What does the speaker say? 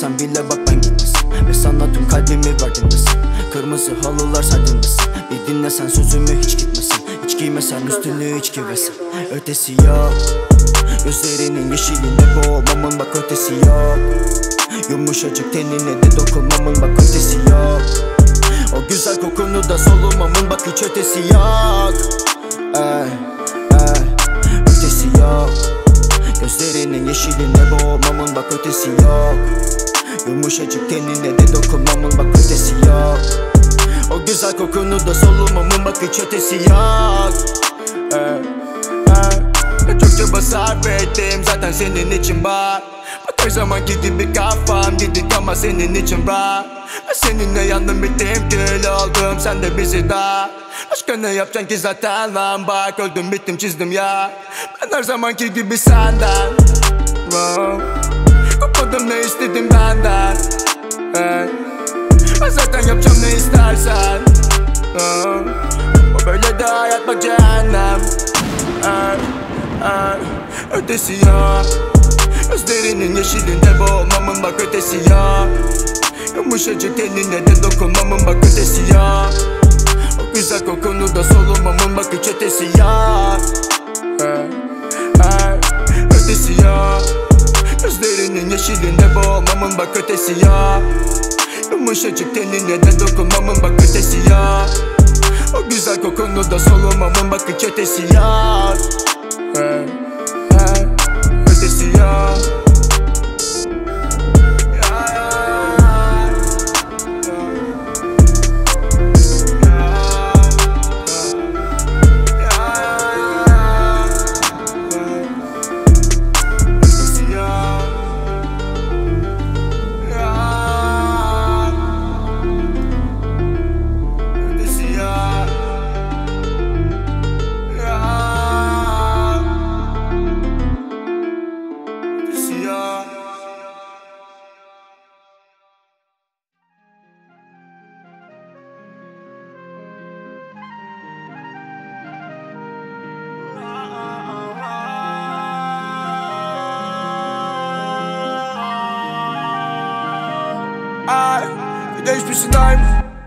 Sen git desen bile bak ben gitmesin. Ve sana tüm kalbimi verdim desin Kırmızı halılar serdin desin Bir dinlesen sözümü hiç gitmesin. Hiç giymesen üstünü hiç giyesin Ötesi yok. Gözlerinin yeşilinde boğulmamın bak ötesi yok. Yumuşacık tenine de dokunmamın bak ötesi yok. O güzel kokunu da solumamın bak hiç ötesi yok. Ey, ey, ötesi yok. Gözlerinin yeşilinde boğulmamın bak ötesi yok Yumuşacık tenine de dokunmamın bak ötesi yok. O güzel kokunu da solumamın bak hiç ötesi yok. Ey, ey. Çok çaba sarf ettim zaten senin için var. Bak her zamanki gibi kafam gidik ama senin için Ben seninle yandım bittim kül oldum sen de bizi daha Başka ne yapacaksın ki zaten lan? Bak öldüm bittim çizdim ya. Ben her zamanki gibi senden. Wow. Ne istedim benden? Hey. Zaten yapacağım ne istersen. Oh. Böyle de hayat bak cehennem? Hey. Ay, ötesi ya Gözlerinin yeşilinde boğulmamın bak ötesi ya Yumuşacık tenine de dokunmamın bak ötesi ya O güzel kokunu da solumamın bak hiç ötesi ya Gözlerinin yeşilinde boğulmamın bak ötesi ya. Yumuşacık tenine de dokunmamın bak ötesi ya. O güzel kokunu da solumamın bak hiç ötesi ya. Hey, hey, ötesi Ya, ich bin in einem